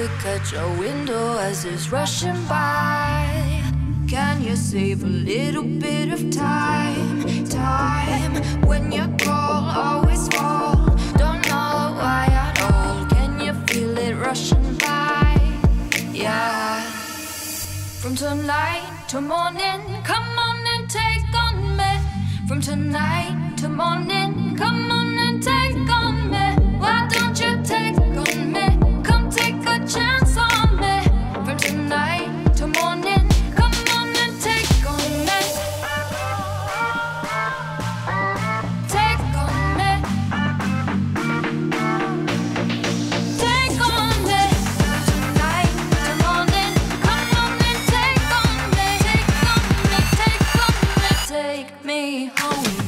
we catch a window as it's rushing by? Can you save a little bit of time? Time when you call, always fall. Don't know why at all. Can you feel it rushing by? Yeah. From tonight to morning, come on and take on me. From tonight to morning, come on take me home.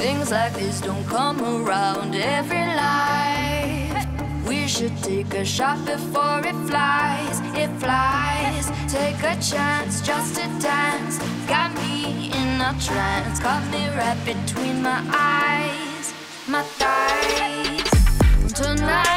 Things like this don't come around every life. We should take a shot before it flies. It flies. Take a chance just to dance. Got me in a trance. Caught me right between my eyes, my thighs. Tonight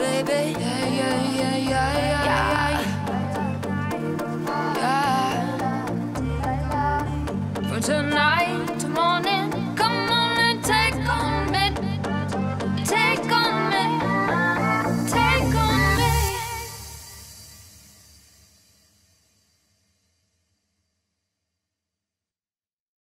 Baby. Yeah, yeah, yeah, yeah, yeah,